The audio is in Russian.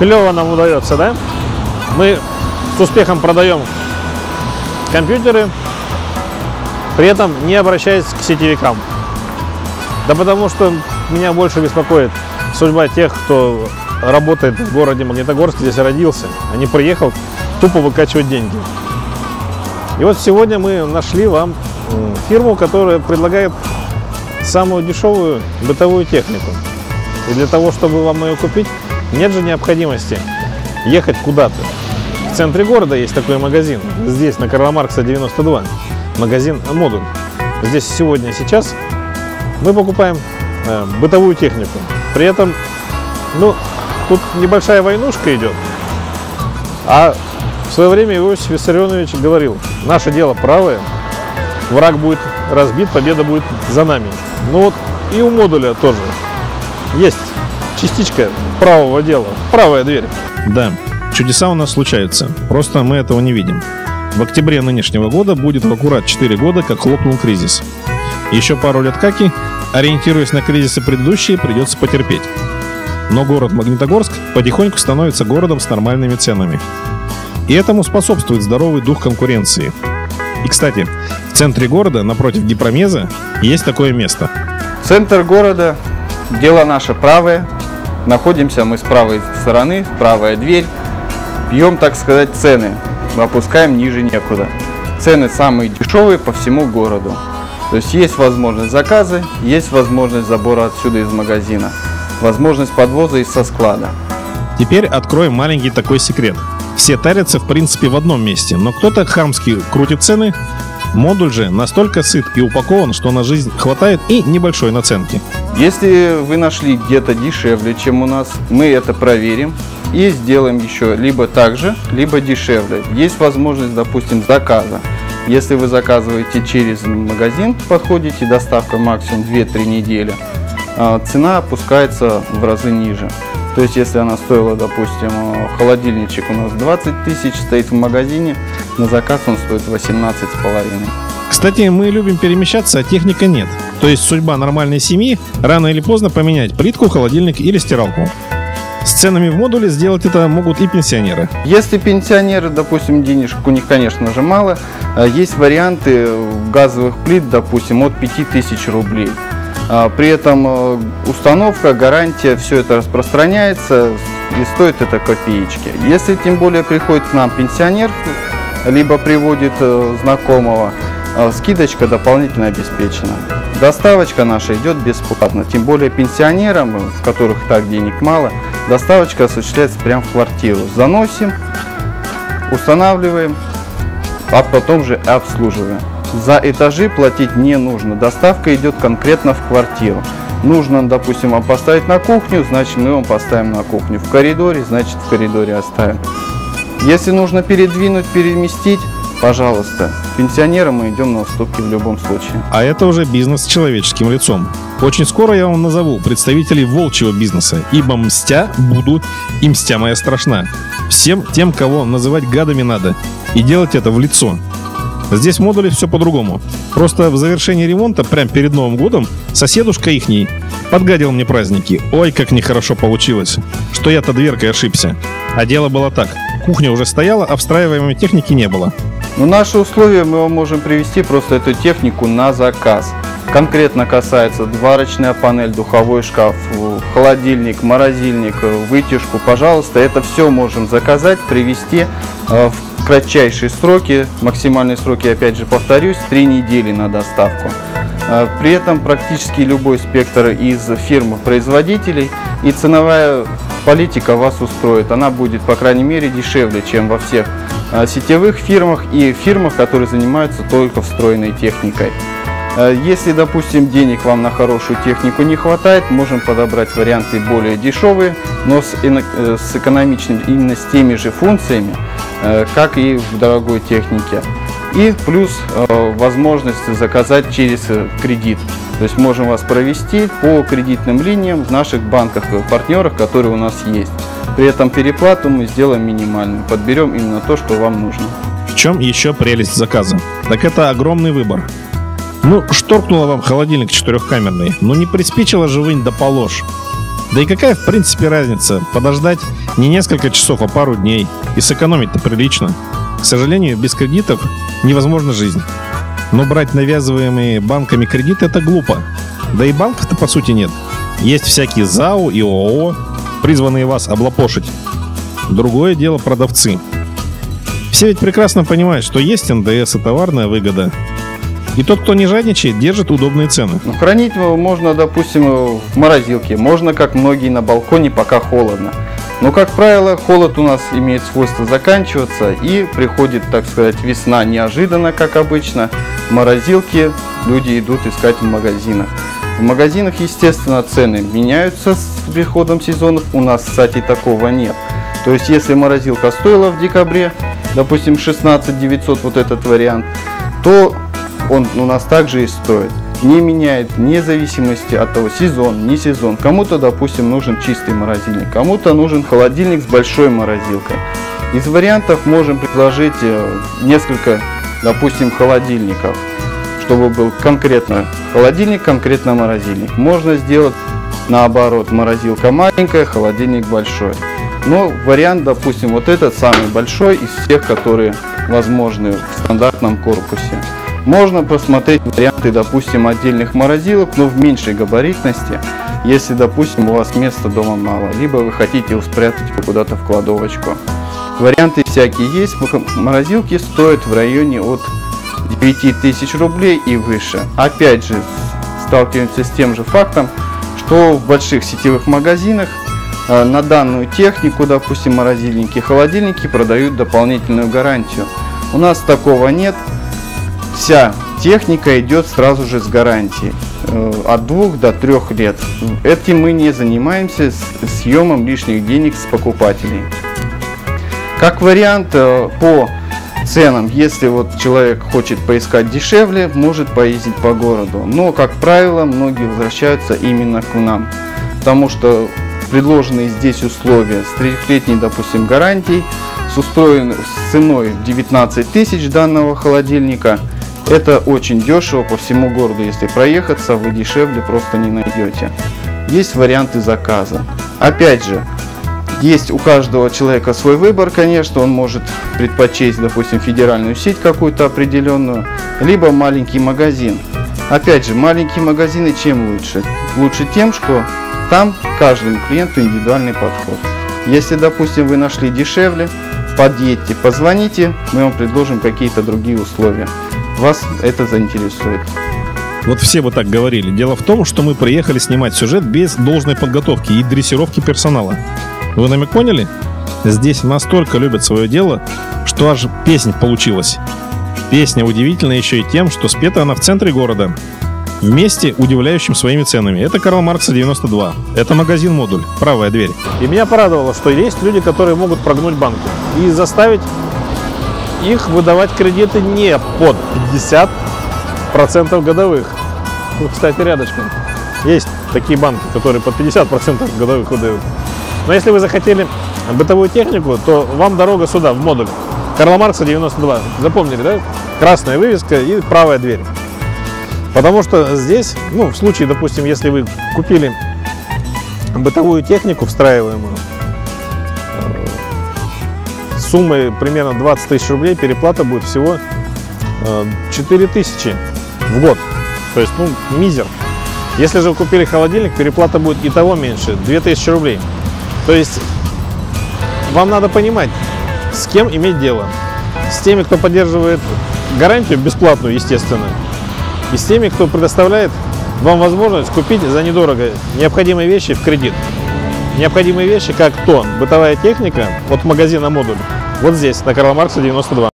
клево нам удается, да? Мы с успехом продаем компьютеры, при этом не обращаясь к сетевикам. Да потому что меня больше беспокоит судьба тех, кто работает в городе Магнитогорск, здесь родился, а не приехал тупо выкачивать деньги. И вот сегодня мы нашли вам фирму, которая предлагает самую дешевую бытовую технику. И для того, чтобы вам ее купить, нет же необходимости ехать куда-то. В центре города есть такой магазин. Здесь, на Карла Маркса 92. Магазин «Модуль». Здесь сегодня, сейчас мы покупаем э, бытовую технику. При этом, ну, тут небольшая войнушка идет. А в свое время Иосиф Виссарионович говорил, наше дело правое, враг будет разбит, победа будет за нами. Ну вот и у модуля тоже есть частичка правого дела, правая дверь. Да, чудеса у нас случаются, просто мы этого не видим. В октябре нынешнего года будет в аккурат 4 года, как хлопнул кризис. Еще пару лет каки, ориентируясь на кризисы предыдущие, придется потерпеть. Но город Магнитогорск потихоньку становится городом с нормальными ценами. И этому способствует здоровый дух конкуренции. И, кстати, в центре города, напротив Гипромеза, есть такое место. Центр города, дело наше правое. Находимся мы с правой стороны, правая дверь. Пьем, так сказать, цены. Опускаем ниже некуда. Цены самые дешевые по всему городу. То есть есть возможность заказы, есть возможность забора отсюда из магазина, возможность подвоза из со склада. Теперь откроем маленький такой секрет. Все тарятся в принципе в одном месте, но кто-то хамски крутит цены, Модуль же настолько сыт и упакован, что на жизнь хватает и небольшой наценки. Если вы нашли где-то дешевле, чем у нас, мы это проверим и сделаем еще либо так же, либо дешевле. Есть возможность, допустим, заказа. Если вы заказываете через магазин, подходите, доставка максимум 2-3 недели, а, цена опускается в разы ниже. То есть, если она стоила, допустим, холодильничек у нас 20 тысяч, стоит в магазине, на заказ он стоит 18 с половиной. Кстати, мы любим перемещаться, а техника нет. То есть судьба нормальной семьи рано или поздно поменять плитку, холодильник или стиралку. С ценами в модуле сделать это могут и пенсионеры. Если пенсионеры, допустим, денежек у них, конечно же, мало, а есть варианты газовых плит, допустим, от 5000 рублей. А, при этом э, установка, гарантия, все это распространяется и стоит это копеечки. Если тем более приходит к нам пенсионер, либо приводит э, знакомого, э, скидочка дополнительно обеспечена. Доставочка наша идет бесплатно, тем более пенсионерам, у которых так денег мало, доставочка осуществляется прямо в квартиру. Заносим, устанавливаем, а потом же обслуживаем. За этажи платить не нужно, доставка идет конкретно в квартиру. Нужно, допустим, вам поставить на кухню, значит мы вам поставим на кухню. В коридоре, значит в коридоре оставим. Если нужно передвинуть, переместить, пожалуйста. Пенсионерам мы идем на уступки в любом случае. А это уже бизнес с человеческим лицом. Очень скоро я вам назову представителей волчьего бизнеса, ибо мстя буду, и мстя моя страшна. Всем тем, кого называть гадами надо, и делать это в лицо. Здесь в модуле все по-другому. Просто в завершении ремонта, прям перед Новым годом, соседушка ихний подгадил мне праздники. Ой, как нехорошо получилось, что я-то дверкой ошибся. А дело было так. Кухня уже стояла, а встраиваемой техники не было. Ну, наши условия мы вам можем привести просто эту технику на заказ. Конкретно касается сварочная панель, духовой шкаф, холодильник, морозильник, вытяжку. Пожалуйста, это все можем заказать, привезти э, в кратчайшие сроки, максимальные сроки, опять же повторюсь, 3 недели на доставку. А, при этом практически любой спектр из фирм-производителей и ценовая политика вас устроит. Она будет, по крайней мере, дешевле, чем во всех а, сетевых фирмах и фирмах, которые занимаются только встроенной техникой. А, если, допустим, денег вам на хорошую технику не хватает, можем подобрать варианты более дешевые, но с, э, с экономичными, именно с теми же функциями, как и в дорогой технике. И плюс э, возможность заказать через э, кредит. То есть можем вас провести по кредитным линиям в наших банках, партнерах, которые у нас есть. При этом переплату мы сделаем минимальную, подберем именно то, что вам нужно. В чем еще прелесть заказа? Так это огромный выбор. Ну, шторкнула вам холодильник четырехкамерный, но не приспичило же вынь да положь. Да и какая в принципе разница? Подождать не несколько часов, а пару дней. И сэкономить-то прилично. К сожалению, без кредитов невозможна жизнь. Но брать навязываемые банками кредиты это глупо. Да и банков-то по сути нет. Есть всякие ЗАО и ООО, призванные вас облапошить. Другое дело продавцы. Все ведь прекрасно понимают, что есть НДС и товарная выгода. И тот, кто не жадничает, держит удобные цены. Ну, хранить можно, допустим, в морозилке. Можно, как многие, на балконе, пока холодно. Но, как правило, холод у нас имеет свойство заканчиваться и приходит, так сказать, весна неожиданно, как обычно. В морозилке люди идут искать в магазинах. В магазинах, естественно, цены меняются с приходом сезонов. У нас, кстати, такого нет. То есть, если морозилка стоила в декабре, допустим, 16 900, вот этот вариант, то он у нас также и стоит. Не меняет вне зависимости от того, сезон, не сезон. Кому-то, допустим, нужен чистый морозильник, кому-то нужен холодильник с большой морозилкой. Из вариантов можем предложить э, несколько, допустим, холодильников, чтобы был конкретно холодильник, конкретно морозильник. Можно сделать наоборот, морозилка маленькая, холодильник большой. Но вариант, допустим, вот этот самый большой из всех, которые возможны в стандартном корпусе. Можно посмотреть варианты, допустим, отдельных морозилок, но в меньшей габаритности, если, допустим, у вас места дома мало, либо вы хотите его спрятать куда-то в кладовочку. Варианты всякие есть, морозилки стоят в районе от 9000 рублей и выше. Опять же, сталкиваемся с тем же фактом, что в больших сетевых магазинах э, на данную технику, допустим, морозильники, холодильники продают дополнительную гарантию. У нас такого нет вся техника идет сразу же с гарантией э, от двух до трех лет. Этим мы не занимаемся съемом лишних денег с покупателей. Как вариант э, по ценам, если вот человек хочет поискать дешевле, может поездить по городу. Но, как правило, многие возвращаются именно к нам, потому что предложенные здесь условия с трехлетней, допустим, гарантией, с, устроен, с ценой 19 тысяч данного холодильника – это очень дешево по всему городу. Если проехаться, вы дешевле просто не найдете. Есть варианты заказа. Опять же, есть у каждого человека свой выбор, конечно, он может предпочесть, допустим, федеральную сеть какую-то определенную, либо маленький магазин. Опять же, маленькие магазины чем лучше? Лучше тем, что там каждому клиенту индивидуальный подход. Если, допустим, вы нашли дешевле, подъедьте, позвоните, мы вам предложим какие-то другие условия вас это заинтересует. Вот все вот так говорили. Дело в том, что мы приехали снимать сюжет без должной подготовки и дрессировки персонала. Вы намек поняли? Здесь настолько любят свое дело, что аж песня получилась. Песня удивительна еще и тем, что спета она в центре города. В месте, удивляющим своими ценами. Это Карл Маркса 92. Это магазин «Модуль». Правая дверь. И меня порадовало, что есть люди, которые могут прогнуть банку и заставить их выдавать кредиты не под 50% годовых. Вот, кстати, рядышком. Есть такие банки, которые под 50% годовых выдают. Но если вы захотели бытовую технику, то вам дорога сюда, в модуль. Карла Маркса 92. Запомнили, да? Красная вывеска и правая дверь. Потому что здесь, ну, в случае, допустим, если вы купили бытовую технику встраиваемую, суммой примерно 20 тысяч рублей переплата будет всего 4 э, тысячи в год. То есть, ну, мизер. Если же вы купили холодильник, переплата будет и того меньше, 2000 рублей. То есть, вам надо понимать, с кем иметь дело. С теми, кто поддерживает гарантию бесплатную, естественно, и с теми, кто предоставляет вам возможность купить за недорого необходимые вещи в кредит. Необходимые вещи, как то бытовая техника от магазина «Модуль», вот здесь, на Карла Маркса 92.